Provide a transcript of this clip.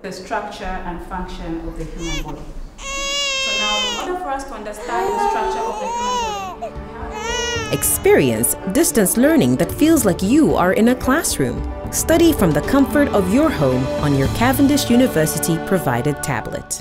the structure and function of the human body. So now, in order for us to understand the structure of the human body, Experience distance learning that feels like you are in a classroom. Study from the comfort of your home on your Cavendish University provided tablet.